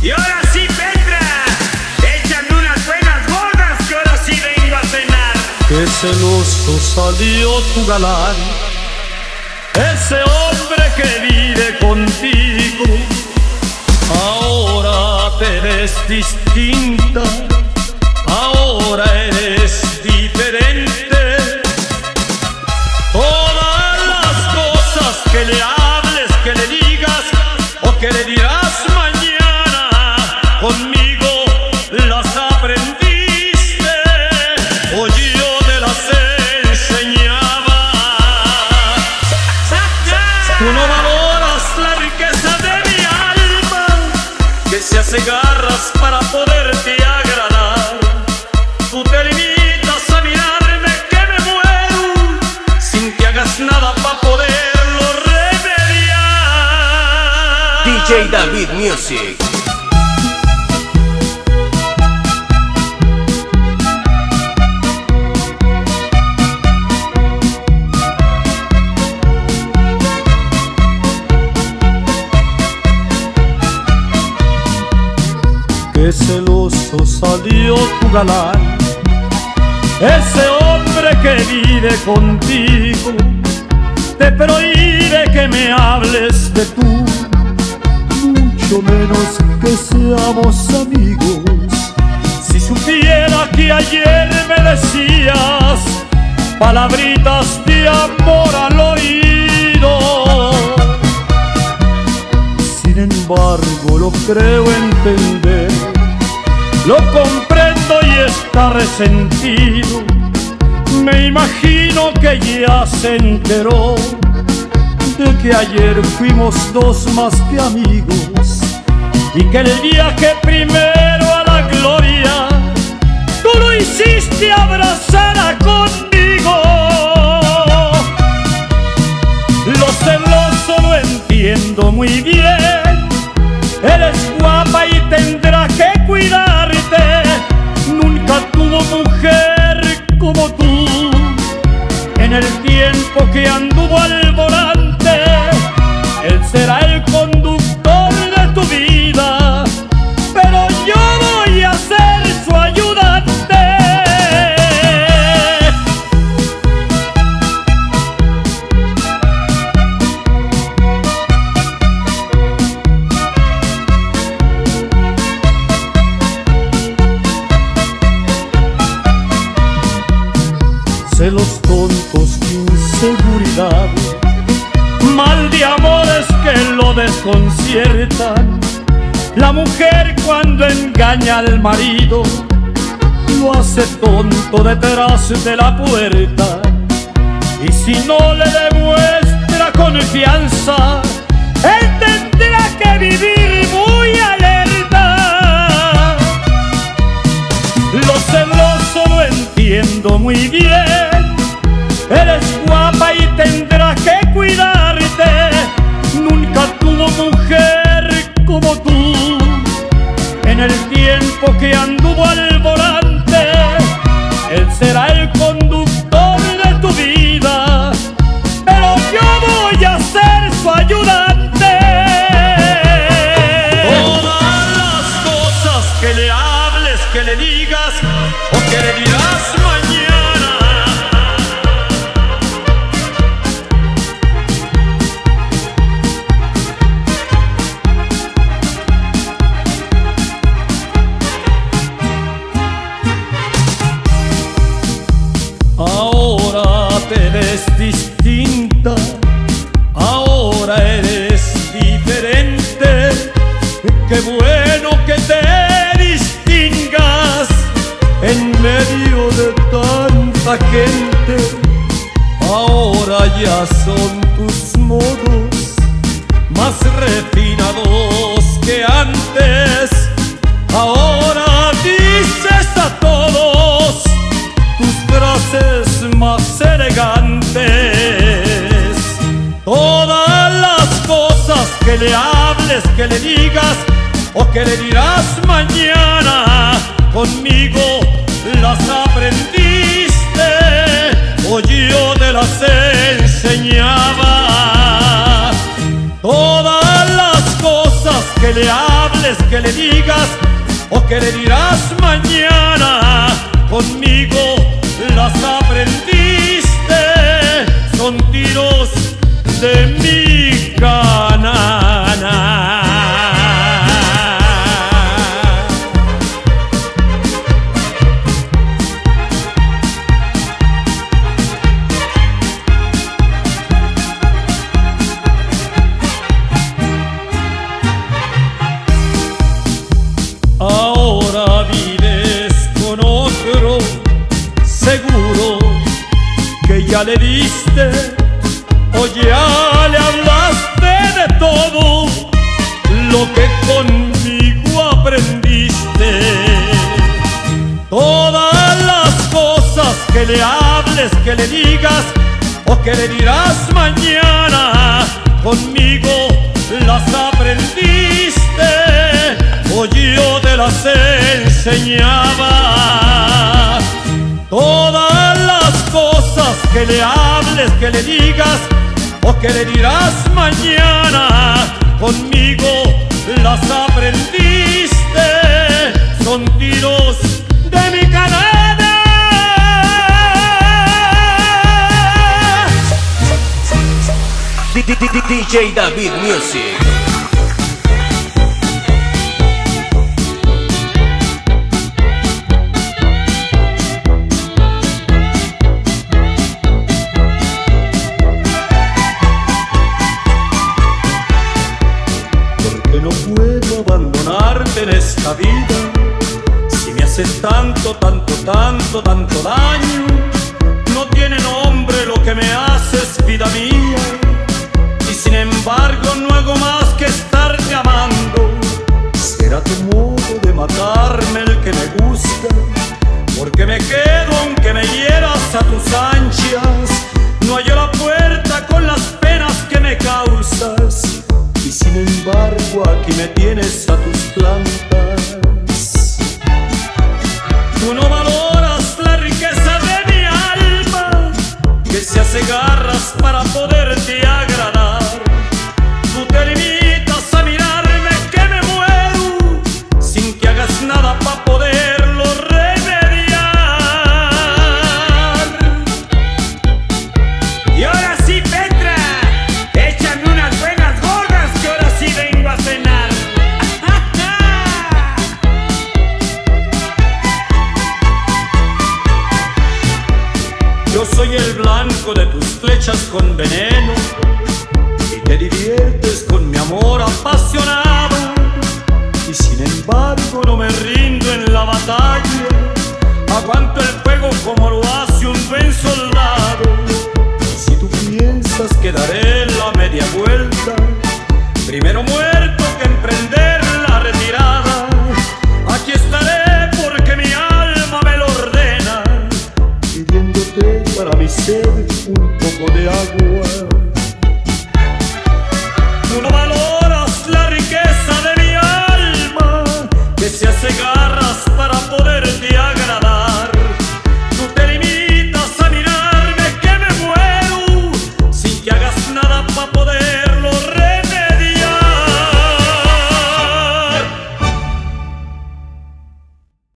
Y ahora sí, Petra, échame unas buenas gordas que ahora sí vengo a cenar. Qué celoso salió tu galán, ese hombre que vive contigo. Ahora te ves distinta, ahora eres diferente. Todas las cosas que le hables, que le digas o que le dirás David Music. Qué celoso salió tu galán, ese hombre que vive contigo, te prohíbe que me hables de tú, mucho menos que seamos amigos. Si supiera que ayer me decías palabritas de amor al oído, sin embargo lo creo entender, lo comprendo y está resentido. Me imagino que ya se enteró de que ayer fuimos dos más que amigos y que el viaje primero a la gloria tú lo hiciste abrazada conmigo. Lo celoso lo entiendo muy bien. Eres guapa y tendrá que cuidarte. Nunca tuvo mujer como tú. En el tiempo que anduvo La mujer cuando engaña al marido lo hace tonto detrás de la puerta. Y si no le demuestra confianza, él tendrá que vivir muy alerta. Lo celoso lo entiendo muy bien. Tiempo que anduvo al volante, él será el conductor de tu vida. Pero yo voy a ser su ayudante. Todas las cosas que le hables, que le digas o que le dirás mañana. Ahora te ves distinta, ahora eres diferente. Qué bueno que te distingas en medio de tanta gente. Ahora ya son tus modos más refinados que antes. Ahora que le hables, que le digas o que le dirás mañana, conmigo las aprendiste o yo te las enseñaba. Todas las cosas que le hables, que le digas o que le dirás mañana. Ya le diste o ya le hablaste de todo lo que conmigo aprendiste. Todas las cosas que le hables, que le digas o que le dirás mañana, conmigo las aprendiste o yo te las enseñaba. Que le hables, que le digas o que le dirás mañana, conmigo las aprendiste. Son tiros de mi canana. DJ David Music. Tanto, tanto daño. No tiene nombre lo que me haces, vida mía. Y sin embargo no hago más que estarte amando Será tu modo de matarme el que me gusta Porque me quedo aunque me hieras a tus anchas Y sin embargo no me rindo en la batalla, aguanto el fuego como lo hace un buen soldado. Y si tú piensas que daré la media vuelta, primero muerto cigar